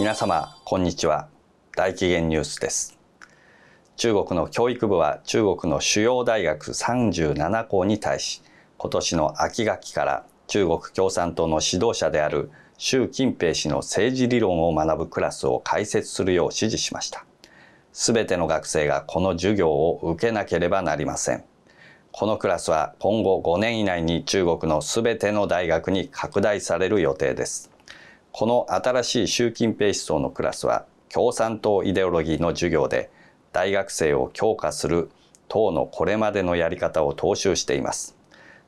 皆様こんにちは。大紀元ニュースです。中国の教育部は中国の主要大学37校に対し今年の秋学期から中国共産党の指導者である習近平氏の政治理論を学ぶクラスを開設するよう指示しました。すべての学生がこの授業を受けなければなりません。このクラスは今後5年以内に中国のすべての大学に拡大される予定です。この新しい習近平思想のクラスは共産党イデオロギーの授業で大学生を強化する党のこれまでのやり方を踏襲しています。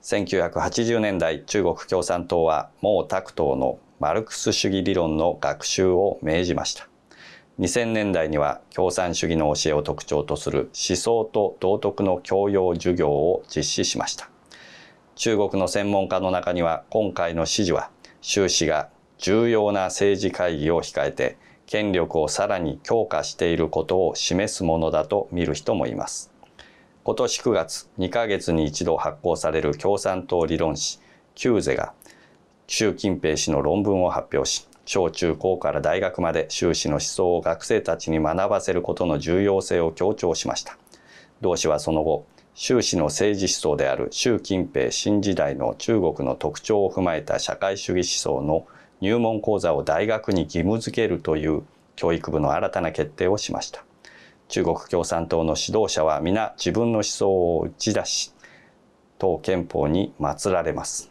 1980年代中国共産党は毛沢東のマルクス主義理論の学習を命じました。2000年代には共産主義の教えを特徴とする思想と道徳の教養授業を実施しました。中国の専門家の中には今回の指示は習氏が重要な政治会議を控えて権力をさらに強化していることを示すものだと見る人もいます。今年9月2ヶ月に一度発行される共産党理論誌「キューゼ」が習近平氏の論文を発表し小中高から大学まで習氏の思想を学生たちに学ばせることの重要性を強調しました。同氏はその後習氏の政治思想である習近平新時代の中国の特徴を踏まえた社会主義思想の入門講座を大学に義務付けるという教育部の新たな決定をしました。中国共産党の指導者は皆自分の思想を打ち出し党憲法に祀られます。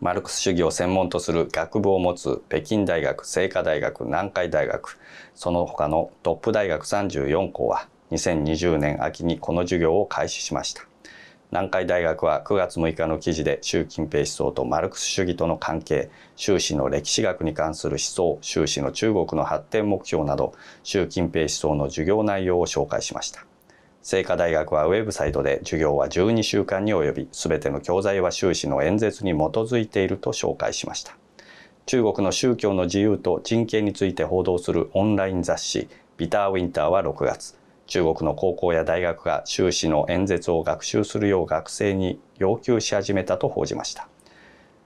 マルクス主義を専門とする学部を持つ北京大学清華大学南海大学その他のトップ大学34校は2020年秋にこの授業を開始しました。南海大学は9月6日の記事で習近平思想とマルクス主義との関係習氏の歴史学に関する思想習氏の中国の発展目標など習近平思想の授業内容を紹介しました。清華大学はウェブサイトで授業は12週間に及び全ての教材は習氏の演説に基づいていると紹介しました。中国の宗教の自由と人権について報道するオンライン雑誌ビターウィンターは6月。中国の高校や大学が修士の演説を学習するよう学生に要求し始めたと報じました。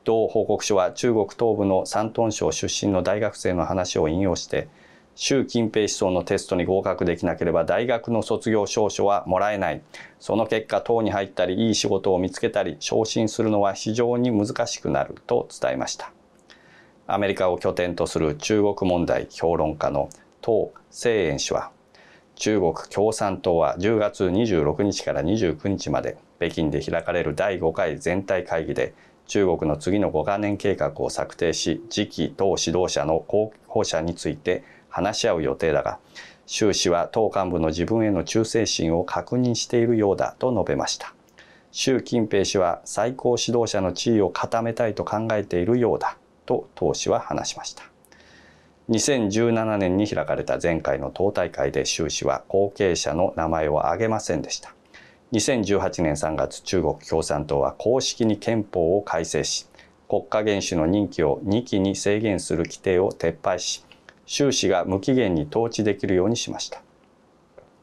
同報告書は中国東部の山東省出身の大学生の話を引用して習近平思想のテストに合格できなければ大学の卒業証書はもらえないその結果党に入ったりいい仕事を見つけたり昇進するのは非常に難しくなると伝えましたアメリカを拠点とする中国問題評論家の唐清遠氏は中国共産党は10月26日から29日まで北京で開かれる第5回全体会議で中国の次の5カ年計画を策定し次期党指導者の候補者について話し合う予定だが習氏は党幹部の自分への忠誠心を確認しているようだと述べました。習近平氏は最高指導者の地位を固めたいと考えているようだと党氏は話しました。2017年に開かれた前回の党大会で習氏は後継者の名前を挙げませんでした。2018年3月中国共産党は公式に憲法を改正し国家元首の任期を2期に制限する規定を撤廃し習氏が無期限に統治できるようにしました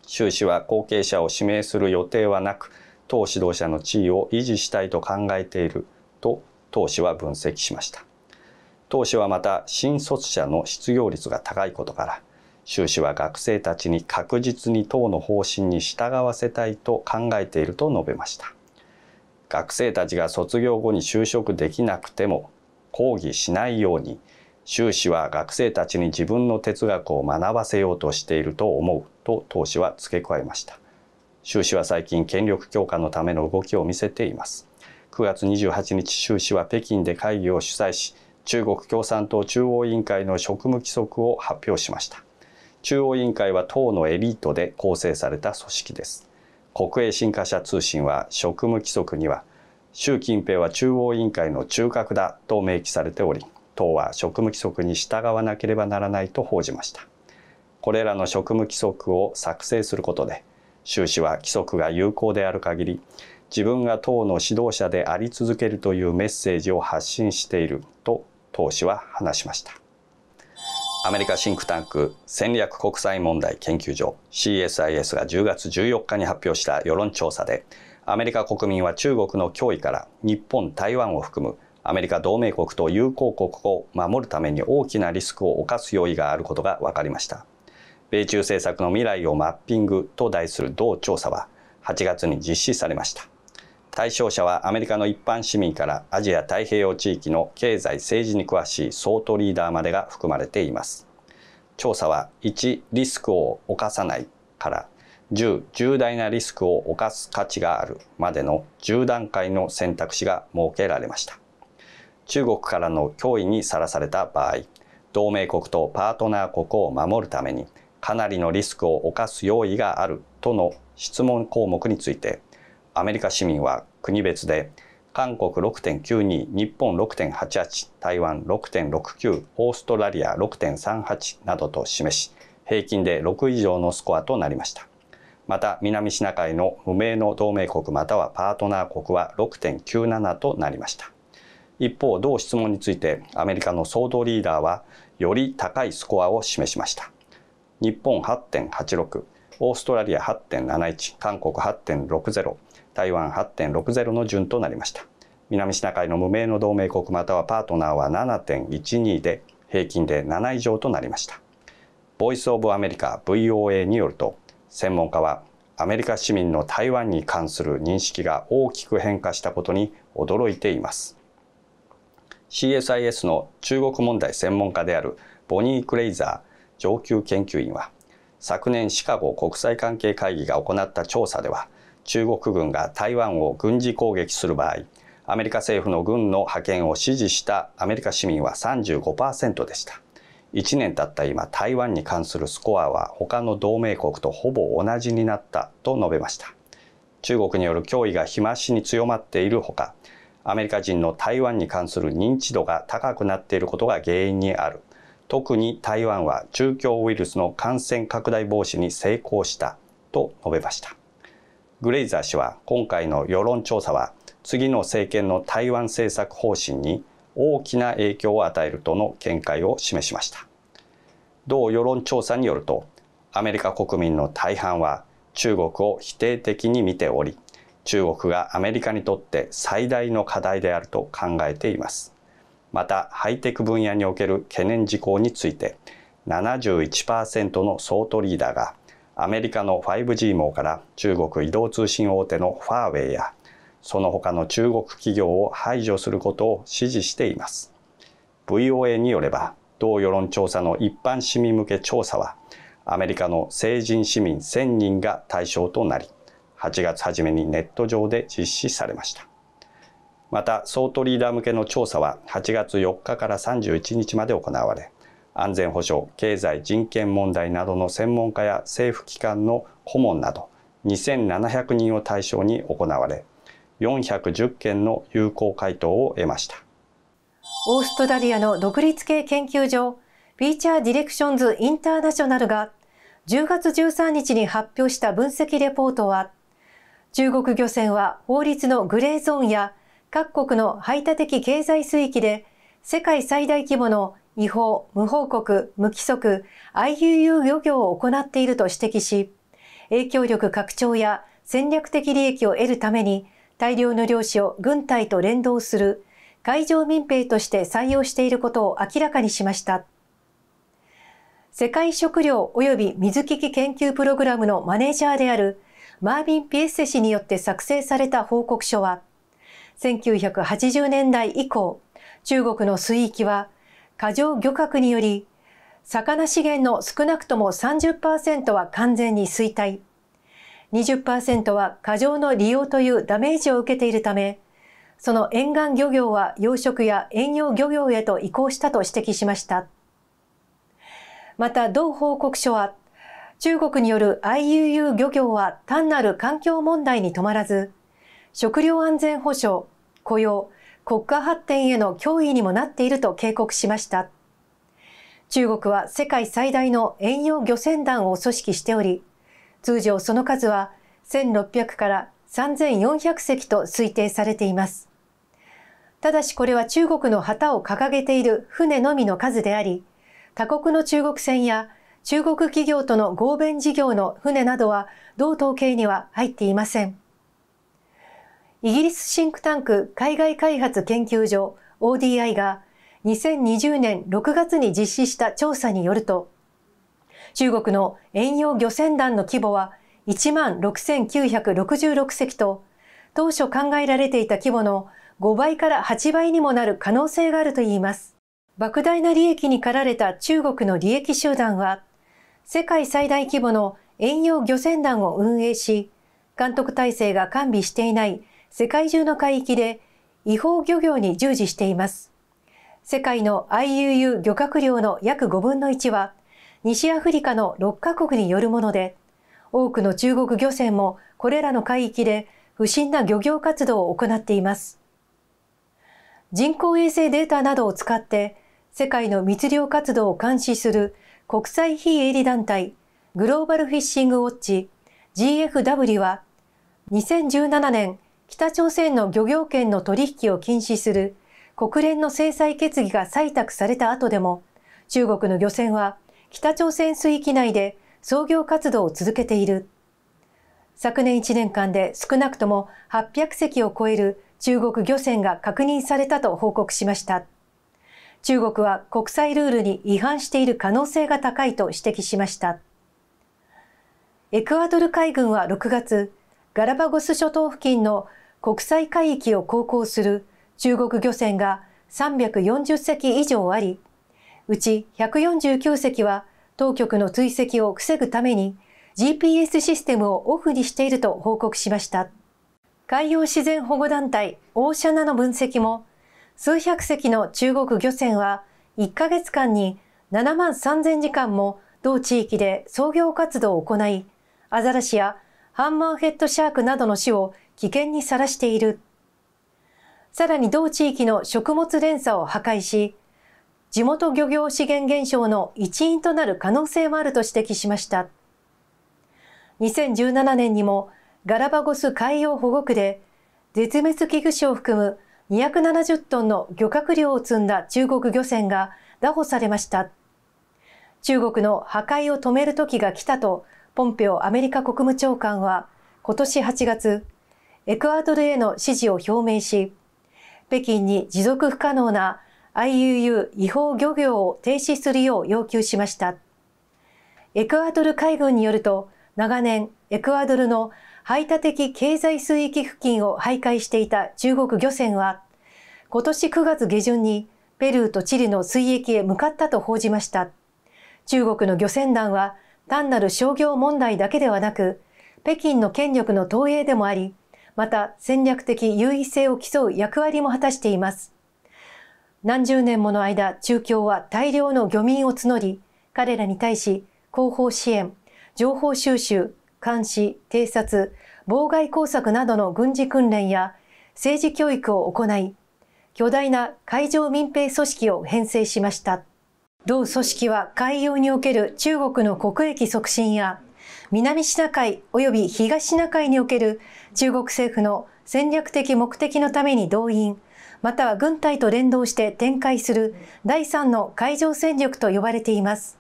習氏は後継者を指名する予定はなく党指導者の地位を維持したいと考えていると党氏は分析しました当氏はまた新卒者の失業率が高いことから習氏は学生たちに確実に党の方針に従わせたいと考えていると述べました。学生たちが卒業後に就職できなくても抗議しないように習氏は学生たちに自分の哲学を学ばせようとしていると思うと党氏は付け加えました。習氏は最近権力強化のための動きを見せています。9月28日習氏は北京で会議を主催し中国共産党中央委員会の職務規則を発表しました。中央委員会は党のエリートで構成された組織です。国営新華社通信は職務規則には習近平は中央委員会の中核だと明記されており党は職務規則に従わなければならないと報じました。これらの職務規則を作成することで習氏は規則が有効である限り自分が党の指導者であり続けるというメッセージを発信していると党首は話しましたアメリカシンクタンク戦略国際問題研究所 CSIS が10月14日に発表した世論調査でアメリカ国民は中国の脅威から日本台湾を含むアメリカ同盟国と友好国を守るために大きなリスクを冒す用意があることが分かりました。米中政策の未来をマッピングと題する同調査は8月に実施されました。対象者はアメリカの一般市民からアジア太平洋地域の経済政治に詳しいソートリーダーまでが含まれています。調査は1リスクを冒さないから10重大なリスクを冒す価値があるまでの10段階の選択肢が設けられました。中国からの脅威にさらされた場合、同盟国とパートナー国を守るためにかなりのリスクを冒す用意があるとの質問項目について、アメリカ市民は国別で韓国6.92、日本6.88、台湾6.69、オーストラリア6.38などと示し、平均で6以上のスコアとなりました。また、南シナ海の無名の同盟国またはパートナー国は6.97となりました。一方、同質問についてアメリカの総動リーダーはより高いスコアを示しました。日本8.86、オーストラリア8.71、韓国8.60、台湾8.60の順となりました。南シナ海の無名の同盟国またはパートナーは7.12で平均で7以上となりました。ボイス・オブ・アメリカ VOA によると専門家はアメリカ市民の台湾に関する認識が大きく変化したことに驚いています。CSIS の中国問題専門家であるボニー・クレイザー上級研究員は昨年シカゴ国際関係会議が行った調査では中国軍が台湾を軍事攻撃する場合アメリカ政府の軍の派遣を支持したアメリカ市民は35%でした1年経った今台湾に関するスコアは他の同盟国とほぼ同じになったと述べました中国による脅威が日増しに強まっているほかアメリカ人の台湾に関する認知度が高くなっていることが原因にある。特に台湾は中共ウイルスの感染拡大防止に成功したと述べました。グレイザー氏は今回の世論調査は次の政権の台湾政策方針に大きな影響を与えるとの見解を示しました。同世論調査によるとアメリカ国民の大半は中国を否定的に見ており中国がアメリカにとって最大の課題であると考えています。また、ハイテク分野における懸念事項について、71%のソートリーダーがアメリカの 5G 網から中国移動通信大手のファーウェイやその他の中国企業を排除することを支持しています。VOA によれば、同世論調査の一般市民向け調査は、アメリカの成人市民1000人が対象となり、8月初めにネット上で実施されました。また、ソートリーダー向けの調査は8月4日から31日まで行われ、安全保障、経済、人権問題などの専門家や政府機関の顧問など2700人を対象に行われ、410件の有効回答を得ました。オーストラリアの独立系研究所、Future Directions International が10月13日に発表した分析レポートは、中国漁船は法律のグレーゾーンや各国の排他的経済水域で世界最大規模の違法、無報告、無規則、IUU 漁業を行っていると指摘し、影響力拡張や戦略的利益を得るために大量の漁師を軍隊と連動する海上民兵として採用していることを明らかにしました。世界食糧及び水危機研究プログラムのマネージャーであるマービン・ピエッセ氏によって作成された報告書は、1980年代以降、中国の水域は過剰漁獲により、魚資源の少なくとも30%は完全に衰退、20%は過剰の利用というダメージを受けているため、その沿岸漁業は養殖や遠洋漁業へと移行したと指摘しました。また、同報告書は、中国による IUU 漁業は単なる環境問題に止まらず、食料安全保障、雇用、国家発展への脅威にもなっていると警告しました。中国は世界最大の遠洋漁船団を組織しており、通常その数は1600から3400隻と推定されています。ただしこれは中国の旗を掲げている船のみの数であり、他国の中国船や中国企業との合弁事業の船などは同統計には入っていません。イギリスシンクタンク海外開発研究所 ODI が2020年6月に実施した調査によると、中国の遠洋漁船団の規模は1万6966隻と、当初考えられていた規模の5倍から8倍にもなる可能性があるといいます。莫大な利益に駆られた中国の利益集団は、世界最大規模の遠洋漁船団を運営し、監督体制が完備していない世界中の海域で違法漁業に従事しています。世界の IUU 漁獲量の約5分の1は、西アフリカの6カ国によるもので、多くの中国漁船もこれらの海域で不審な漁業活動を行っています。人工衛星データなどを使って世界の密漁活動を監視する国際非営利団体グローバルフィッシングウォッチ GFW は2017年北朝鮮の漁業権の取引を禁止する国連の制裁決議が採択された後でも中国の漁船は北朝鮮水域内で操業活動を続けている。昨年1年間で少なくとも800隻を超える中国漁船が確認されたと報告しました。中国は国際ルールに違反している可能性が高いと指摘しました。エクアドル海軍は6月、ガラパゴス諸島付近の国際海域を航行する中国漁船が340隻以上あり、うち149隻は当局の追跡を防ぐために GPS システムをオフにしていると報告しました。海洋自然保護団体オーシャナの分析も、数百隻の中国漁船は1ヶ月間に7万3000時間も同地域で操業活動を行い、アザラシやハンマーヘッドシャークなどの死を危険にさらしている。さらに同地域の食物連鎖を破壊し、地元漁業資源減少の一因となる可能性もあると指摘しました。2017年にもガラパゴス海洋保護区で絶滅危惧種を含む270トンの漁獲量を積んだ中国漁船が拿捕されました。中国の破壊を止める時が来たとポンペオアメリカ国務長官は今年8月、エクアドルへの支持を表明し、北京に持続不可能な IUU 違法漁業を停止するよう要求しました。エクアドル海軍によると、長年エクアドルの排他的経済水域付近を徘徊していた中国漁船は、今年9月下旬にペルーとチリの水域へ向かったと報じました。中国の漁船団は単なる商業問題だけではなく、北京の権力の投影でもあり、また戦略的優位性を競う役割も果たしています。何十年もの間、中共は大量の漁民を募り、彼らに対し広報支援、情報収集、監視、偵察、妨害工作などの軍事訓練や政治教育を行い、巨大な海上民兵組織を編成しました。同組織は海洋における中国の国益促進や南シナ海及び東シナ海における中国政府の戦略的目的のために動員、または軍隊と連動して展開する第三の海上戦力と呼ばれています。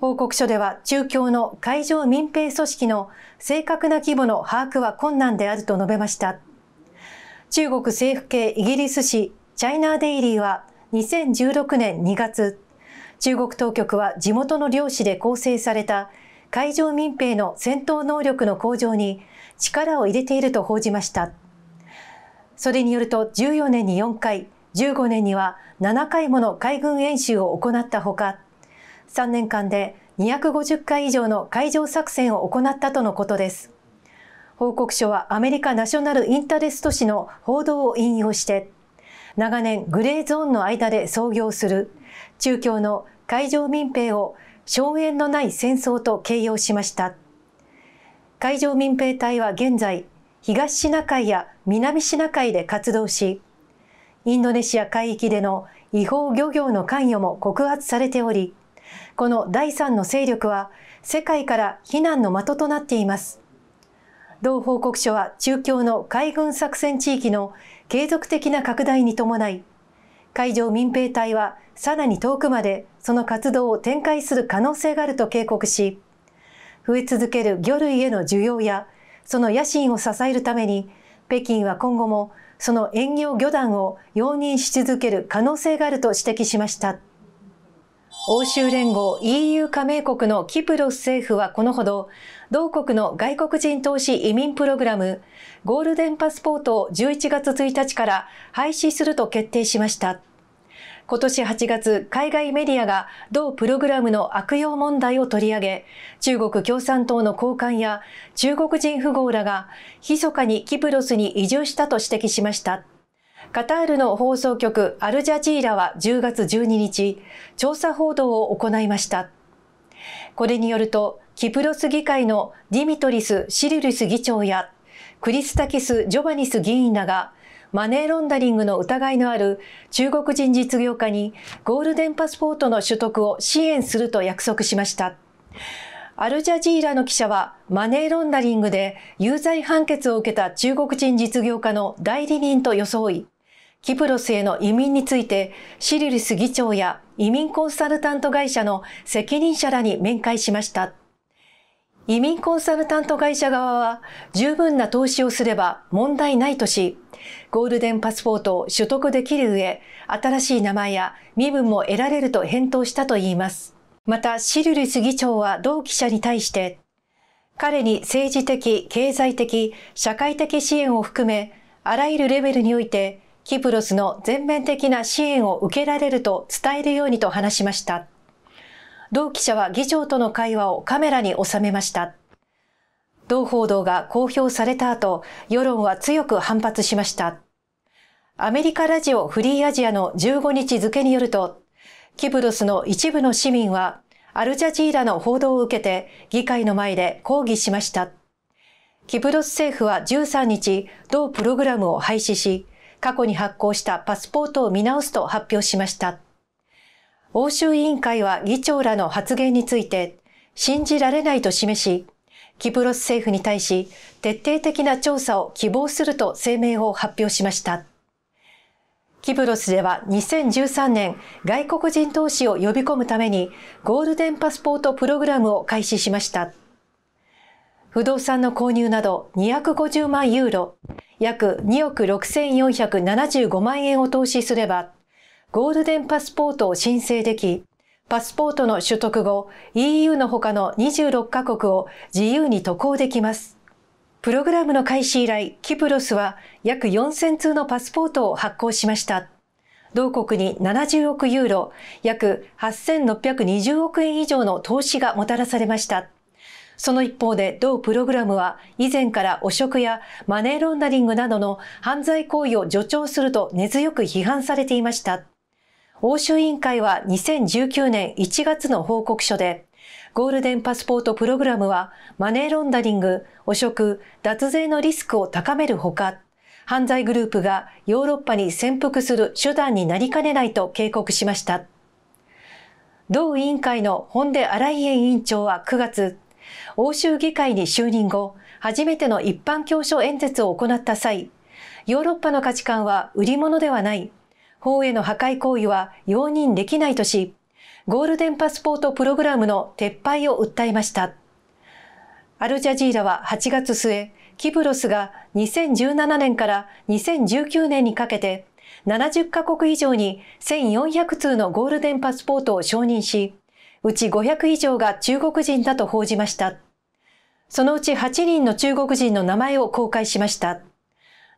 報告書では中共の海上民兵組織の正確な規模の把握は困難であると述べました。中国政府系イギリス紙チャイナーデイリーは2016年2月、中国当局は地元の漁師で構成された海上民兵の戦闘能力の向上に力を入れていると報じました。それによると14年に4回、15年には7回もの海軍演習を行ったほか、3年間で250回以上の海上作戦を行ったとのことです。報告書はアメリカナショナルインタレスト紙の報道を引用して、長年グレーゾーンの間で操業する中共の海上民兵を荘園のない戦争と形容しました。海上民兵隊は現在、東シナ海や南シナ海で活動し、インドネシア海域での違法漁業の関与も告発されており、この第三の勢力は世界から非難の的となっています。同報告書は中共の海軍作戦地域の継続的な拡大に伴い、海上民兵隊はさらに遠くまでその活動を展開する可能性があると警告し、増え続ける魚類への需要やその野心を支えるために、北京は今後もその営業漁団を容認し続ける可能性があると指摘しました。欧州連合 EU 加盟国のキプロス政府はこのほど、同国の外国人投資移民プログラム、ゴールデンパスポートを11月1日から廃止すると決定しました。今年8月、海外メディアが同プログラムの悪用問題を取り上げ、中国共産党の高官や中国人富豪らが密かにキプロスに移住したと指摘しました。カタールの放送局アルジャジーラは10月12日、調査報道を行いました。これによると、キプロス議会のディミトリス・シリルス議長やクリスタキス・ジョバニス議員らがマネーロンダリングの疑いのある中国人実業家にゴールデンパスポートの取得を支援すると約束しました。アルジャジーラの記者はマネーロンダリングで有罪判決を受けた中国人実業家の代理人と装い、キプロスへの移民についてシリルス議長や移民コンサルタント会社の責任者らに面会しました。移民コンサルタント会社側は十分な投資をすれば問題ないとし、ゴールデンパスポートを取得できる上、新しい名前や身分も得られると返答したといいます。また、シルルス議長は同記者に対して、彼に政治的、経済的、社会的支援を含め、あらゆるレベルにおいて、キプロスの全面的な支援を受けられると伝えるようにと話しました。同記者は議長との会話をカメラに収めました。同報道が公表された後、世論は強く反発しました。アメリカラジオフリーアジアの15日付によると、キプロスの一部の市民は、アルジャジーラの報道を受けて議会の前で抗議しました。キプロス政府は13日、同プログラムを廃止し、過去に発行したパスポートを見直すと発表しました。欧州委員会は議長らの発言について、信じられないと示し、キプロス政府に対し徹底的な調査を希望すると声明を発表しました。キプロスでは2013年外国人投資を呼び込むためにゴールデンパスポートプログラムを開始しました。不動産の購入など250万ユーロ、約2億6475万円を投資すれば、ゴールデンパスポートを申請でき、パスポートの取得後、EU の他の26カ国を自由に渡航できます。プログラムの開始以来、キプロスは約4000通のパスポートを発行しました。同国に70億ユーロ、約8620億円以上の投資がもたらされました。その一方で同プログラムは以前から汚職やマネーロンダリングなどの犯罪行為を助長すると根強く批判されていました。欧州委員会は2019年1月の報告書で、ゴールデンパスポートプログラムはマネーロンダリング、汚職、脱税のリスクを高めるほか、犯罪グループがヨーロッパに潜伏する手段になりかねないと警告しました。同委員会の本デ・アライエン委員長は9月、欧州議会に就任後、初めての一般教書演説を行った際、ヨーロッパの価値観は売り物ではない。法への破壊行為は容認できないとし、ゴールデンパスポートプログラムの撤廃を訴えました。アルジャジーラは8月末、キプロスが2017年から2019年にかけて70カ国以上に1400通のゴールデンパスポートを承認し、うち500以上が中国人だと報じました。そのうち8人の中国人の名前を公開しました。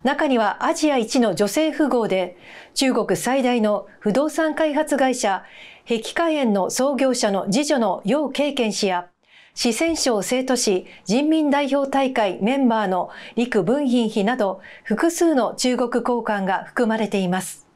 中にはアジア一の女性富豪で、中国最大の不動産開発会社、碧海園の創業者の次女の楊経験氏や、四川省生徒市人民代表大会メンバーの陸文賓妃など複数の中国高官が含まれています。